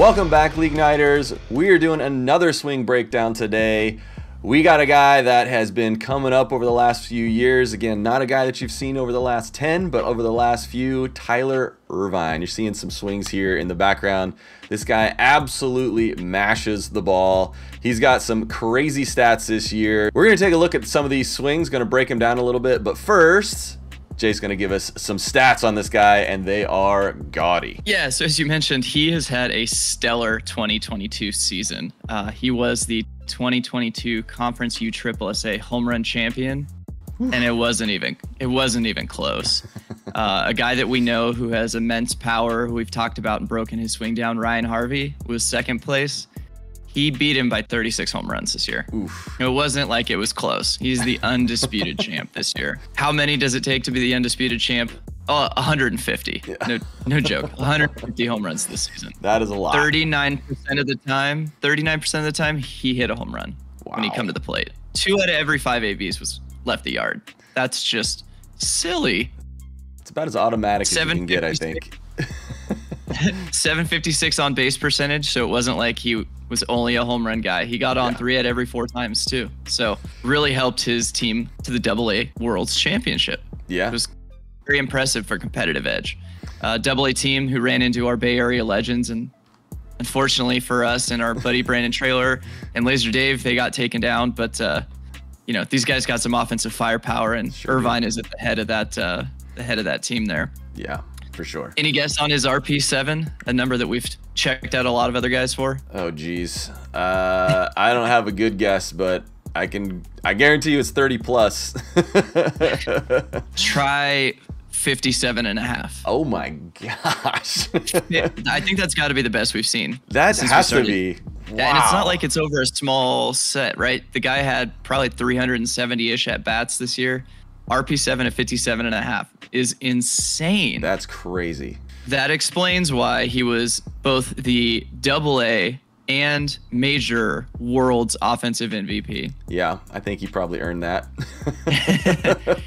Welcome back, League Nighters. We are doing another swing breakdown today. We got a guy that has been coming up over the last few years. Again, not a guy that you've seen over the last 10, but over the last few, Tyler Ervine. You're seeing some swings here in the background. This guy absolutely mashes the ball. He's got some crazy stats this year. We're going to take a look at some of these swings, going to break him down a little bit. But first, Jay's going to give us some stats on this guy, and they are gaudy. Yeah, so as you mentioned, he has had a stellar 2022 season. Uh, he was the 2022 Conference USSSA home run champion, and it wasn't even it wasn't even close. Uh, a guy that we know who has immense power, who we've talked about and broken his swing down, Ryan Harvey, was second place. He beat him by 36 home runs this year. Oof. It wasn't like it was close. He's the undisputed champ this year. How many does it take to be the undisputed champ? Oh, 150. Yeah. No, no joke. 150 home runs this season. That is a lot. 39% of the time, 39% of the time, he hit a home run wow. when he come to the plate. Two out of every five ABs was left the yard. That's just silly. It's about as automatic as you can get, I think. 756 on base percentage, so it wasn't like he was only a home run guy. He got on yeah. three at every four times too. So really helped his team to the Double A World's Championship. Yeah, it was very impressive for competitive edge. Uh, Double A team who ran into our Bay Area legends and unfortunately for us and our buddy Brandon Trailer and Laser Dave, they got taken down. But uh, you know these guys got some offensive firepower, and sure. Ervine is at the head of that uh, the head of that team there. Yeah, for sure. Any guess on his RP7, a number that we've checked out a lot of other guys for? Oh, geez. Uh, I don't have a good guess, but I can. I guarantee you it's 30 plus. Try 57 and a half. Oh my gosh. I think that's got to be the best we've seen. That has to be. Wow. And it's not like it's over a small set, right? The guy had probably 370 ish at bats this year. RP7 at 57 and a half is insane. That's crazy. That explains why he was both the double A and major world's offensive MVP. Yeah, I think he probably earned that.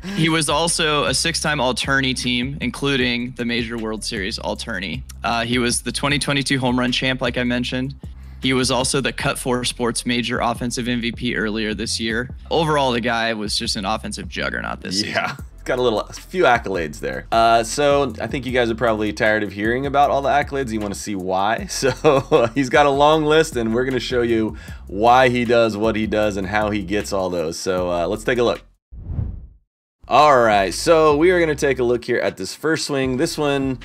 he was also a six time All Tourney team, including the Major World Series All Tourney. Uh, he was the 2022 home run champ, like I mentioned. He was also the Cut Four Sports Major Offensive MVP earlier this year. Overall, the guy was just an offensive juggernaut this yeah. season. Yeah got a little a few accolades there. Uh, so I think you guys are probably tired of hearing about all the accolades. You want to see why. So he's got a long list, and we're going to show you why he does what he does and how he gets all those. So uh, let's take a look. All right, so we are going to take a look here at this first swing. This one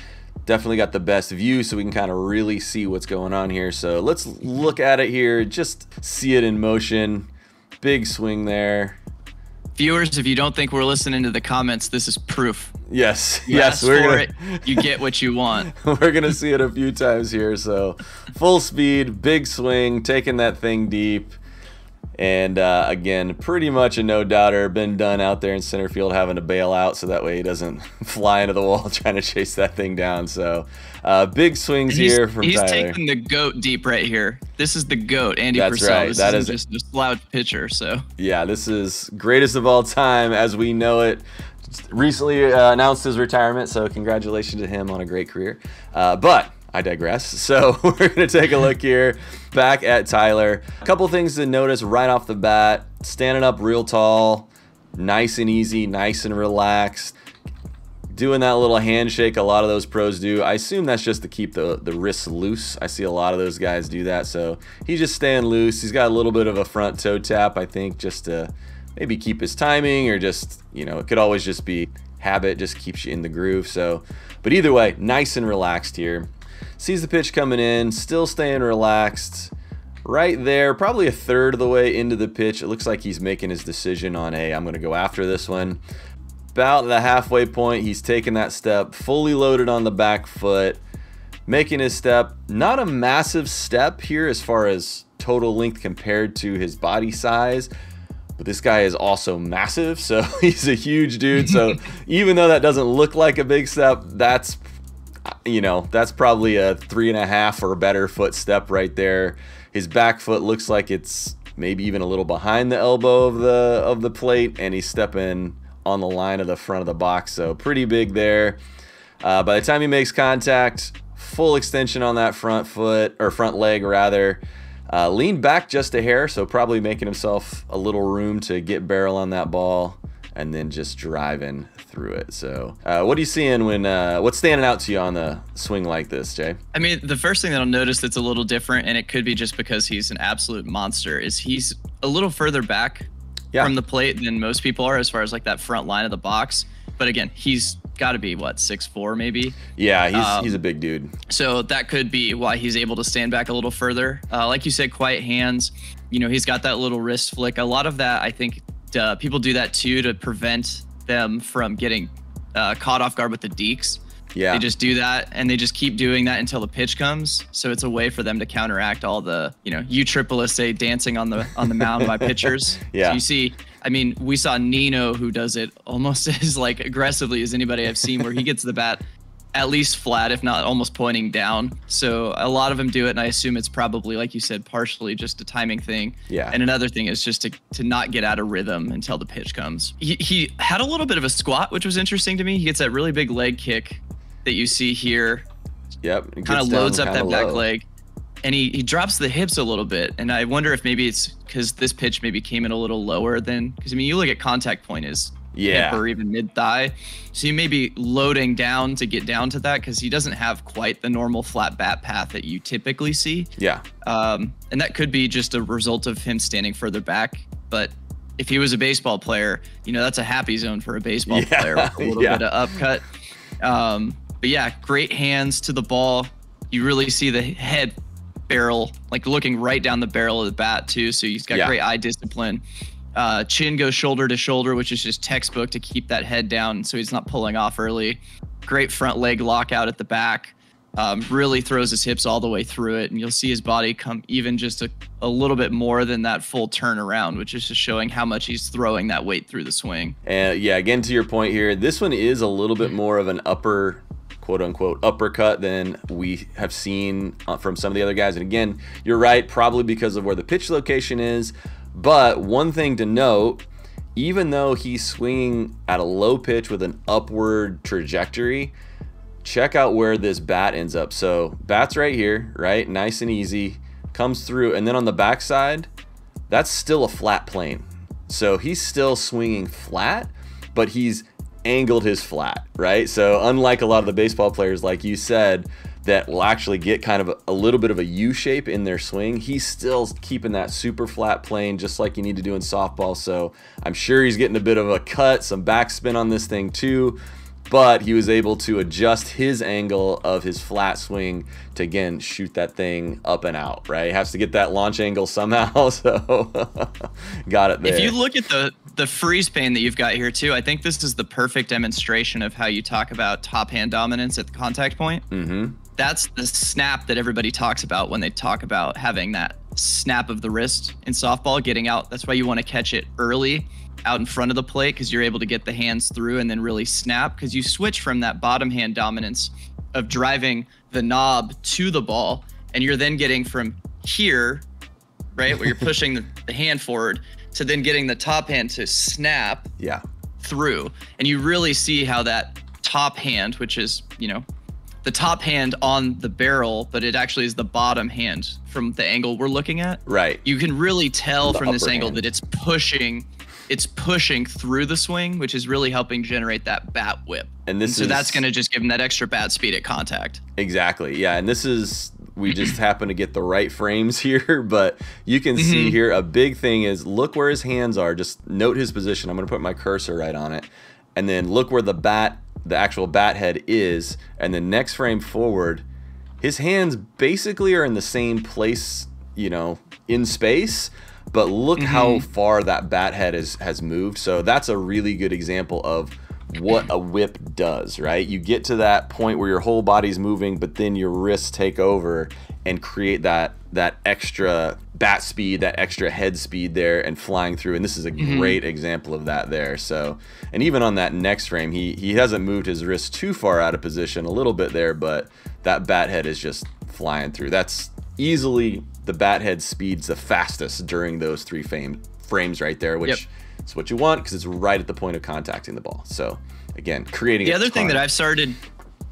definitely got the best view so we can kind of really see what's going on here. So let's look at it here, just see it in motion. Big swing there. Viewers, if you don't think we're listening to the comments, this is proof. Yes, you yes, we're gonna, it, you get what you want. we're gonna see it a few times here. So, full speed, big swing, taking that thing deep. And uh, again, pretty much a no doubter. Been done out there in center field having to bail out so that way he doesn't fly into the wall trying to chase that thing down. So uh, big swings here from he's Tyler. taking the goat deep right here. This is the goat, Andy That's Purcell. Right. This that is just a slouch pitcher. So yeah, this is greatest of all time as we know it recently uh, announced his retirement, so congratulations to him on a great career. Uh, but I digress. So we're to take a look here back at Tyler. A couple things to notice right off the bat. Standing up real tall, nice and easy, nice and relaxed. Doing that little handshake a lot of those pros do. I assume that's just to keep the, the wrists loose. I see a lot of those guys do that. So he's just staying loose. He's got a little bit of a front toe tap, I think, just to maybe keep his timing or just, you know, it could always just be habit, just keeps you in the groove. So, but either way, nice and relaxed here. Sees the pitch coming in, still staying relaxed. Right there, probably a third of the way into the pitch. It looks like he's making his decision on, hey, I'm going to go after this one. About the halfway point, he's taking that step, fully loaded on the back foot, making his step. Not a massive step here as far as total length compared to his body size, but this guy is also massive, so he's a huge dude. So even though that doesn't look like a big step, that's you know, that's probably a three and a half or better foot step right there. His back foot looks like it's maybe even a little behind the elbow of the of the plate, and he's stepping on the line of the front of the box. So pretty big there. Uh, by the time he makes contact, full extension on that front foot or front leg rather. Uh, leaned back just a hair, so probably making himself a little room to get barrel on that ball and then just driving through it. So, uh, what are you seeing when? Uh, what's standing out to you on the swing like this, Jay? I mean, the first thing that I'll notice that's a little different, and it could be just because he's an absolute monster, is he's a little further back yeah. from the plate than most people are as far as like that front line of the box. But again, he's got to be what six four maybe. Yeah, he's um, he's a big dude. So that could be why he's able to stand back a little further. Uh, like you said, quiet hands. You know, he's got that little wrist flick. A lot of that, I think, uh, people do that too to prevent them from getting uh, caught off guard with the deeks. Yeah. They just do that and they just keep doing that until the pitch comes. So it's a way for them to counteract all the, you know, U triple SA dancing on the on the mound by pitchers. Yeah. So you see, I mean, we saw Nino who does it almost as like aggressively as anybody I've seen where he gets the bat at least flat, if not almost pointing down. So a lot of them do it, and I assume it's probably, like you said, partially just a timing thing. Yeah. And another thing is just to, to not get out of rhythm until the pitch comes. He, he had a little bit of a squat, which was interesting to me. He gets that really big leg kick that you see here. Yep. Kind of loads up that low. back leg. And he, he drops the hips a little bit. And I wonder if maybe it's because this pitch maybe came in a little lower than, because I mean, you look at contact point is yeah. or even mid thigh. So you may be loading down to get down to that because he doesn't have quite the normal flat bat path that you typically see. Yeah. Um, and that could be just a result of him standing further back. But if he was a baseball player, you know, that's a happy zone for a baseball yeah. player with a little yeah. bit of upcut. Um, but yeah, great hands to the ball. You really see the head barrel, like looking right down the barrel of the bat too. So he's got yeah. great eye discipline. Uh, chin goes shoulder to shoulder, which is just textbook to keep that head down so he's not pulling off early. Great front leg lockout at the back. Um, really throws his hips all the way through it, and you'll see his body come even just a, a little bit more than that full turnaround, which is just showing how much he's throwing that weight through the swing. And yeah, again to your point here, this one is a little bit more of an upper quote unquote uppercut than we have seen uh, from some of the other guys. And again, you're right, probably because of where the pitch location is. But one thing to note, even though he's swinging at a low pitch with an upward trajectory, check out where this bat ends up. So bat's right here, right? Nice and easy. Comes through, and then on the backside, that's still a flat plane. So he's still swinging flat, but he's angled his flat, right? So unlike a lot of the baseball players, like you said, that will actually get kind of a, a, little bit of a U shape in their swing. He's still keeping that super flat plane just like you need to do in softball. So I'm sure he's getting a bit of a cut, some backspin on this thing too. But he was able to adjust his angle of his flat swing to again shoot that thing up and out, right? He has to get that launch angle somehow. So got it there. If you look at the the freeze pane that you've got here too, I think this is the perfect demonstration of how you talk about top hand dominance at the contact point. Mm-hmm that's the snap that everybody talks about when they talk about having that snap of the wrist in softball, getting out. That's why you want to catch it early out in front of the plate because you're able to get the hands through and then really snap because you switch from that bottom hand dominance of driving the knob to the ball and you're then getting from here, right, where you're pushing the, the hand forward to then getting the top hand to snap yeah through and you really see how that top hand which is you know the top hand on the barrel, but it actually is the bottom hand from the angle we're looking at. Right. You can really tell from this angle hand. that it's pushing it's pushing through the swing, which is really helping generate that bat whip. And this and so is, that's going to just give him that extra bat speed at contact. Exactly. Yeah, and this is we just happen to get the right frames here, but you can mm-hmm. see here a big thing is look where his hands are. Just note his position. I'm going to put my cursor right on it. And then look where the bat the actual bat head is, and the next frame forward, his hands basically are in the same place, you know, in space. But look mm-hmm. how far that bat head is, has moved. So that's a really good example of what a whip does, right? You get to that point where your whole body's moving, but then your wrists take over and create that that extra bat speed, that extra head speed there and flying through. And this is a mm-hmm. great example of that there. So, and even on that next frame, he he hasn't moved his wrist too far out of position, a little bit there, but that bat head is just flying through. That's easily the bat head speeds the fastest during those three frame, frames right there, which yep. is what you want because it's right at the point of contacting the ball. So, again, creating the other thing that I've started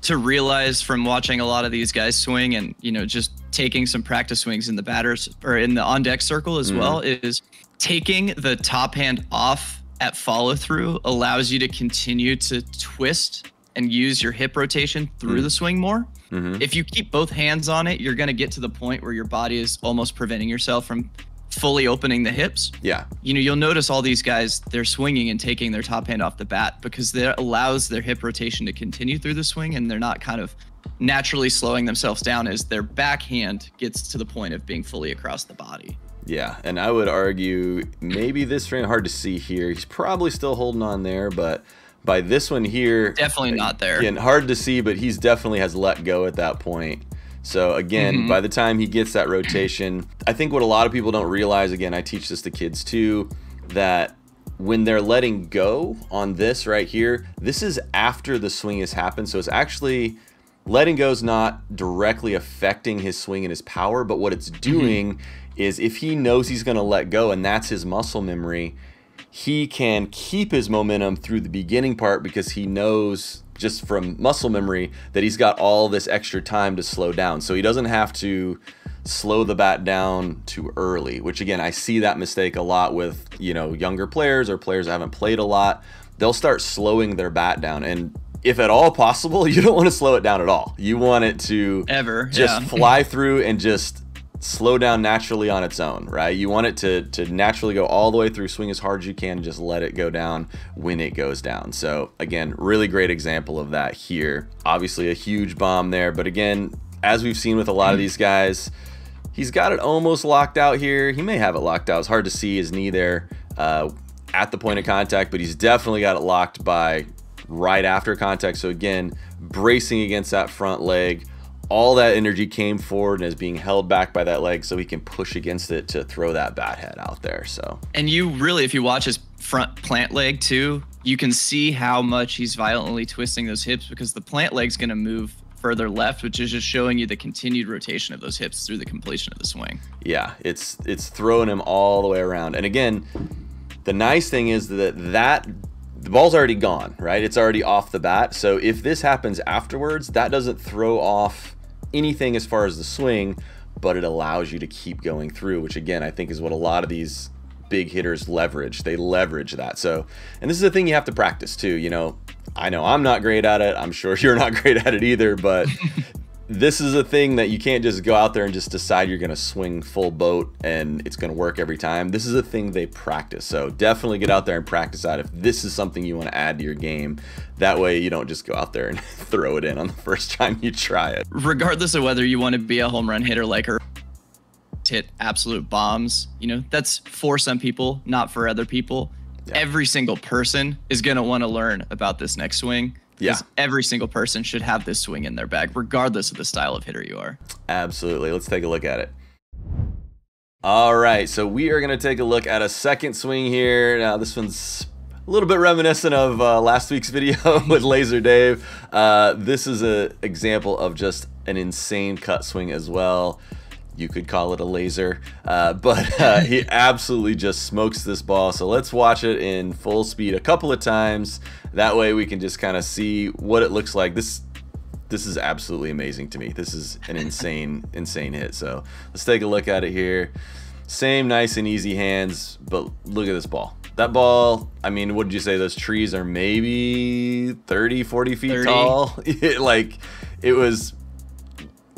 to realize from watching a lot of these guys swing and you know just taking some practice swings in the batters or in the on deck circle as mm. well is taking the top hand off at follow through allows you to continue to twist and use your hip rotation through mm. the swing more. Mm-hmm. If you keep both hands on it, you're going to get to the point where your body is almost preventing yourself from fully opening the hips. Yeah. You know, you'll notice all these guys, they're swinging and taking their top hand off the bat because that allows their hip rotation to continue through the swing and they're not kind of naturally slowing themselves down as their backhand gets to the point of being fully across the body. Yeah, and I would argue maybe this frame hard to see here. He's probably still holding on there, but by this one here, definitely not there. Again, hard to see, but he's definitely has let go at that point. So again, mm-hmm. by the time he gets that rotation, I think what a lot of people don't realize, again, I teach this to kids too, that when they're letting go on this right here, this is after the swing has happened. So it's actually letting go is not directly affecting his swing and his power, but what it's mm-hmm. doing mm-hmm. is if he knows he's going to let go and that's his muscle memory, he can keep his momentum through the beginning part because he knows just from muscle memory that he's got all this extra time to slow down. So he doesn't have to slow the bat down too early, which again, I see that mistake a lot with, you know, younger players or players that haven't played a lot. They'll start slowing their bat down and if at all possible, you don't want to slow it down at all. You want it to ever just yeah. fly through and just slow down naturally on its own, right? You want it to to naturally go all the way through, swing as hard as you can, and just let it go down when it goes down. So again, really great example of that here. Obviously a huge bomb there, but again, as we've seen with a lot of these guys, he's got it almost locked out here. He may have it locked out. It's hard to see his knee there uh, at the point of contact, but he's definitely got it locked by right after contact. So again, bracing against that front leg all that energy came forward and is being held back by that leg so he can push against it to throw that bat head out there so and you really if you watch his front plant leg too you can see how much he's violently twisting those hips because the plant leg's going to move further left which is just showing you the continued rotation of those hips through the completion of the swing yeah it's it's throwing him all the way around and again the nice thing is that that the ball's already gone, right? It's already off the bat. So if this happens afterwards, that doesn't throw off anything as far as the swing, but it allows you to keep going through, which again, I think is what a lot of these big hitters leverage. They leverage that. So, and this is a thing you have to practice too. You know, I know I'm not great at it. I'm sure you're not great at it either, but this is a thing that you can't just go out there and just decide you're going to swing full boat and it's going to work every time. This is a thing they practice. So definitely get out there and practice that if this is something you want to add to your game. That way you don't just go out there and throw it in on the first time you try it. Regardless of whether you want to be a home run hitter like her hit absolute bombs, you know, that's for some people, not for other people. Yeah. Every single person is going to want to learn about this next swing yeah. Every single person should have this swing in their bag, regardless of the style of hitter you are. Absolutely. Let's take a look at it. All right, so we are going to take a look at a second swing here. Now, this one's a little bit reminiscent of uh, last week's video with Laser Dave. Uh, this is an example of just an insane cut swing as well. You could call it a laser, uh, but uh, he absolutely just smokes this ball. So let's watch it in full speed a couple of times. That way we can just kind of see what it looks like. This this is absolutely amazing to me. This is an insane, insane hit. So let's take a look at it here. Same nice and easy hands, but look at this ball. That ball, I mean, what did you say? Those trees are maybe 30, 40 feet 30. tall. like, it was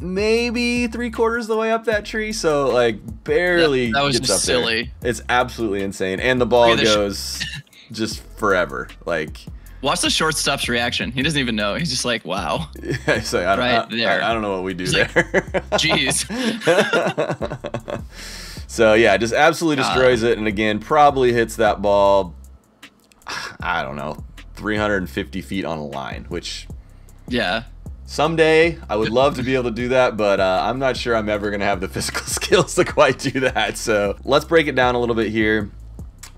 maybe three quarters of the way up that tree. So like barely. That, that was just silly. There. It's absolutely insane, and the ball goes just forever. Like. Watch the shortstop's reaction. He doesn't even know. He's just like, "Wow." Yeah, like, I don't, right I, there. I, I, don't know what we do He's there. Jeez. so yeah, just absolutely destroys it, and again, probably hits that ball. I don't know, 350 feet on a line, which. Yeah. Someday, I would love to be able to do that, but uh, I'm not sure I'm ever going to have the physical skills to quite do that. So let's break it down a little bit here.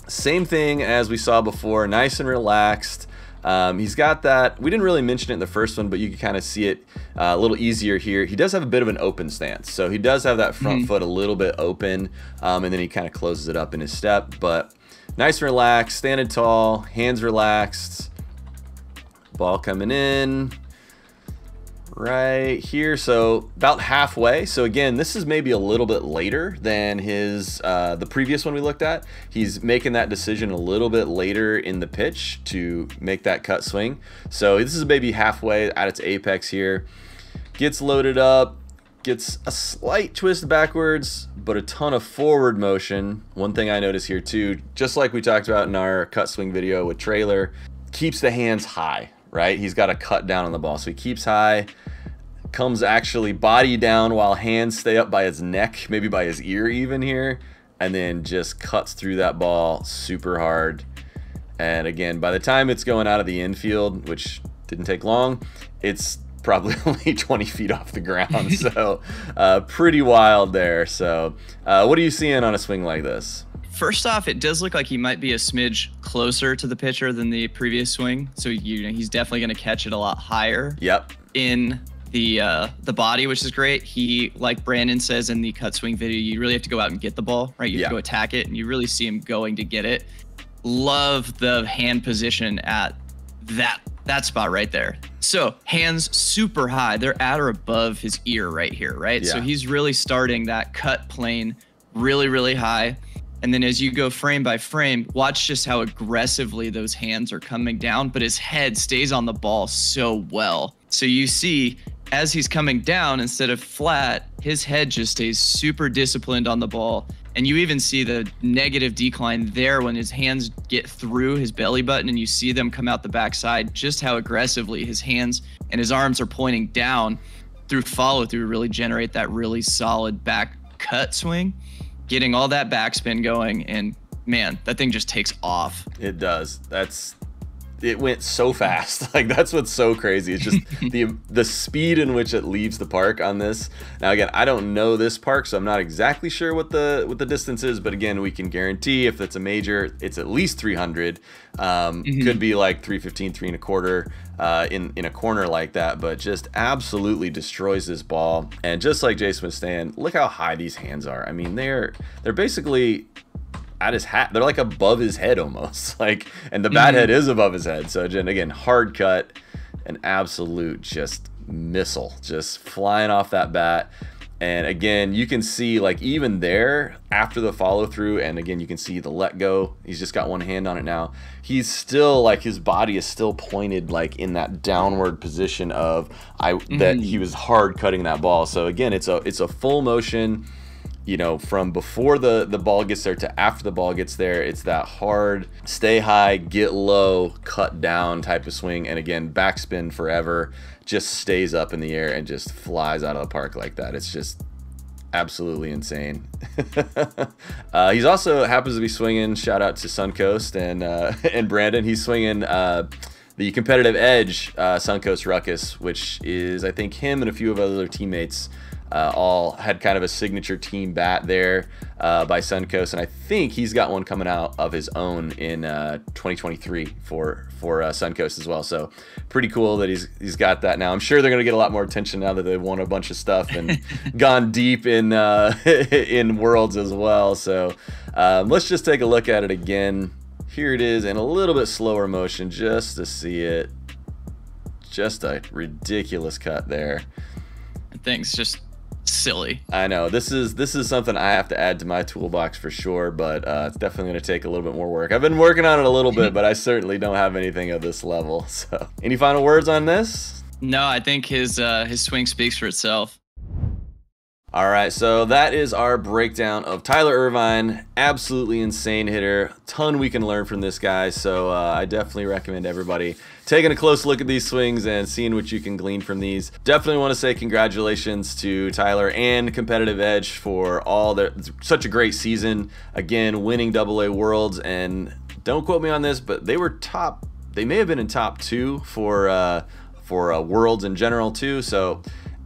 Same thing as we saw before, nice and relaxed. Um, he's got that, we didn't really mention it in the first one, but you can kind of see it uh, a little easier here. He does have a bit of an open stance. So he does have that front mm -hmm. foot a little bit open, um, and then he kind of closes it up in his step. But nice and relaxed, standing tall, hands relaxed, ball coming in, right here. So about halfway. So again, this is maybe a little bit later than his uh, the previous one we looked at. He's making that decision a little bit later in the pitch to make that cut swing. So this is maybe halfway at its apex here. Gets loaded up, gets a slight twist backwards, but a ton of forward motion. One thing I notice here too, just like we talked about in our cut swing video with trailer, keeps the hands high, right? He's got to cut down on the ball. So he keeps high, comes actually body down while hands stay up by his neck, maybe by his ear even here, and then just cuts through that ball super hard. And again, by the time it's going out of the infield, which didn't take long, it's probably only 20 feet off the ground. So uh, pretty wild there. So uh, what are you seeing on a swing like this? First off, it does look like he might be a smidge closer to the pitcher than the previous swing. So you know, he's definitely going to catch it a lot higher. Yep. In the uh, the body, which is great. He, like Brandon says in the cut swing video, you really have to go out and get the ball, right? You have yeah. to go attack it, and you really see him going to get it. Love the hand position at that that spot right there. So hands super high. They're at or above his ear right here, right? Yeah. So he's really starting that cut plane really, really high. And then as you go frame by frame, watch just how aggressively those hands are coming down, but his head stays on the ball so well. So you see as he's coming down instead of flat, his head just stays super disciplined on the ball. And you even see the negative decline there when his hands get through his belly button and you see them come out the backside, just how aggressively his hands and his arms are pointing down through follow through really generate that really solid back cut swing, getting all that backspin going. And man, that thing just takes off. It does. That's it went so fast. Like that's what's so crazy. It's just the the speed in which it leaves the park on this. Now again, I don't know this park, so I'm not exactly sure what the what the distance is. But again, we can guarantee if it's a major, it's at least 300. Um, mm-hmm. Could be like 315, three and a quarter uh, in in a corner like that. But just absolutely destroys this ball. And just like Jason was saying, look how high these hands are. I mean, they're they're basically at his hat. They're like above his head almost. Like, and the bat mm-hmm. head is above his head. So again, hard cut, an absolute just missile, just flying off that bat. And again, you can see like even there after the follow through, and again you can see the let go. He's just got one hand on it now. He's still like his body is still pointed like in that downward position of I mm-hmm. that he was hard cutting that ball. So again, it's a it's a full motion you know, from before the, the ball gets there to after the ball gets there, it's that hard, stay high, get low, cut down type of swing. And again, backspin forever, just stays up in the air and just flies out of the park like that. It's just absolutely insane. uh, he's also happens to be swinging. Shout out to Suncoast and uh, and Brandon. He's swinging uh, the competitive edge uh, Suncoast Ruckus, which is I think him and a few of other teammates uh, all had kind of a signature team bat there uh, by Suncoast, and I think he's got one coming out of his own in uh, 2023 for for uh, Suncoast as well. So pretty cool that he's he's got that now. I'm sure they're going to get a lot more attention now that they've won a bunch of stuff and gone deep in uh, in worlds as well. So um, let's just take a look at it again. Here it is in a little bit slower motion just to see it. Just a ridiculous cut there. Things Just silly. I know this is this is something I have to add to my toolbox for sure, but uh, it's definitely going to take a little bit more work. I've been working on it a little bit, but I certainly don't have anything of this level. So, any final words on this? No, I think his uh, his swing speaks for itself. All right, so that is our breakdown of Tyler Ervine. Absolutely insane hitter. Ton we can learn from this guy. So uh, I definitely recommend everybody taking a close look at these swings and seeing what you can glean from these. Definitely want to say congratulations to Tyler and Competitive Edge for all their such a great season. Again, winning Double A Worlds, and don't quote me on this, but they were top. They may have been in top two for uh, for uh, Worlds in general too. So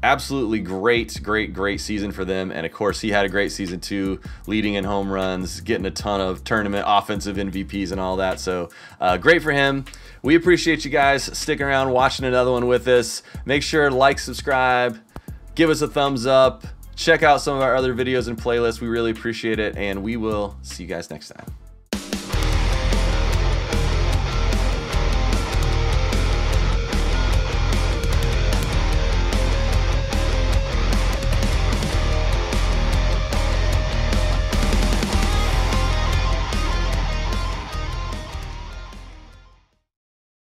absolutely great, great, great season for them. And of course, he had a great season too, leading in home runs, getting a ton of tournament offensive MVPs and all that. So uh, great for him. We appreciate you guys sticking around, watching another one with us. Make sure to like, subscribe, give us a thumbs up, check out some of our other videos and playlists. We really appreciate it. And we will see you guys next time.